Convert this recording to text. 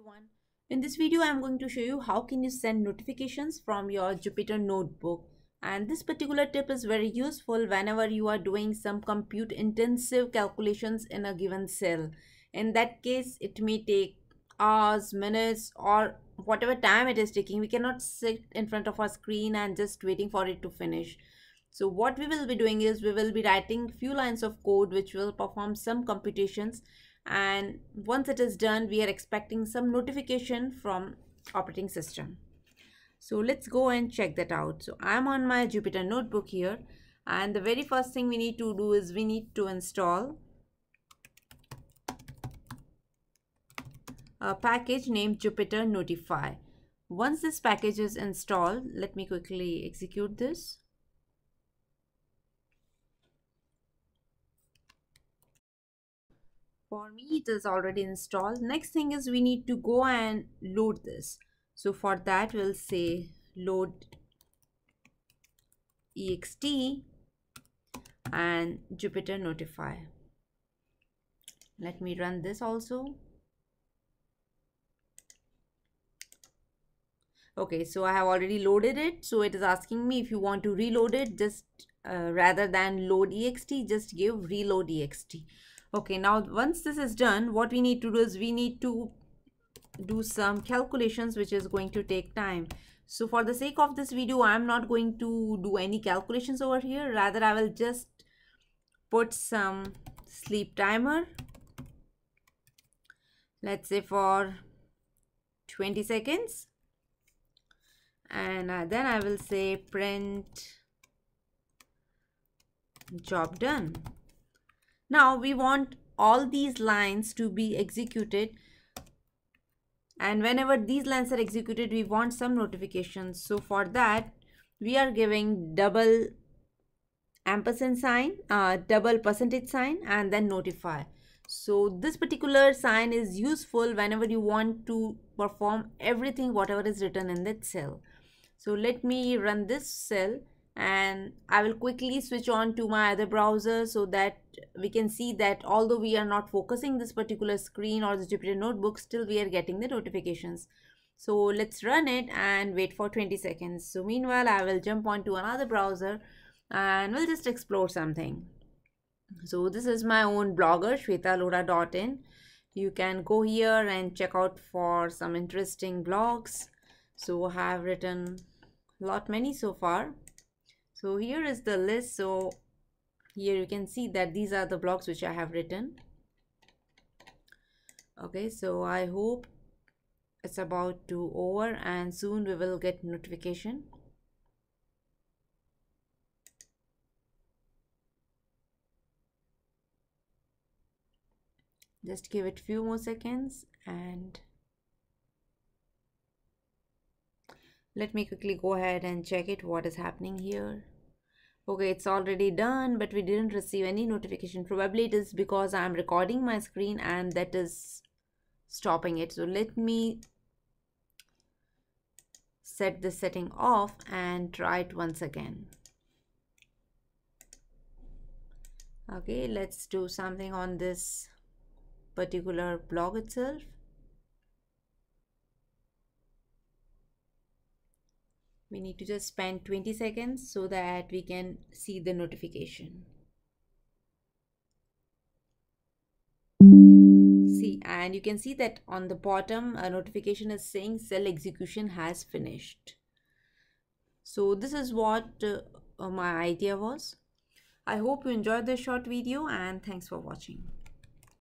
everyone. In this video, I'm going to show you how can you send notifications from your Jupyter notebook. And this particular tip is very useful whenever you are doing some compute intensive calculations in a given cell. In that case, it may take hours, minutes, or whatever time it is taking. We cannot sit in front of our screen and just waiting for it to finish. So what we will be doing is we will be writing few lines of code which will perform some computations and once it is done we are expecting some notification from operating system. So let's go and check that out. So i'm on my jupyter notebook here. And the very first thing we need to do is we need to install a package named jupyter notify. Once this package is installed let me quickly execute this for me it is already installed. Next thing is we need to go and load this. So for that we'll say load ext and jupyter notify. Let me run this also. Okay so i have already loaded it. So it is asking me if you want to reload it just uh, rather than load ext just give reload ext okay now once this is done what we need to do is we need to do some calculations which is going to take time. So for the sake of this video i'm not going to do any calculations over here. Rather i will just put some sleep timer. Let's say for 20 seconds. And uh, then i will say print job done now we want all these lines to be executed. And whenever these lines are executed we want some notifications. So for that we are giving double ampersand sign uh, double percentage sign and then notify. So this particular sign is useful whenever you want to perform everything whatever is written in that cell. So let me run this cell and I will quickly switch on to my other browser so that we can see that although we are not focusing this particular screen or the Jupyter notebook still we are getting the notifications. So let's run it and wait for 20 seconds. So meanwhile I will jump on to another browser and we'll just explore something. So this is my own blogger shwetalodha.in you can go here and check out for some interesting blogs. So I have written a lot many so far so here is the list. So here you can see that these are the blocks which I have written. Okay so I hope it's about to over and soon we will get notification. Just give it few more seconds and let me quickly go ahead and check it what is happening here okay it's already done but we didn't receive any notification. Probably it is because i'm recording my screen and that is stopping it. So let me set the setting off and try it once again. Okay let's do something on this particular blog itself we need to just spend 20 seconds so that we can see the notification. See and you can see that on the bottom a notification is saying cell execution has finished. So this is what uh, my idea was. I hope you enjoyed this short video and thanks for watching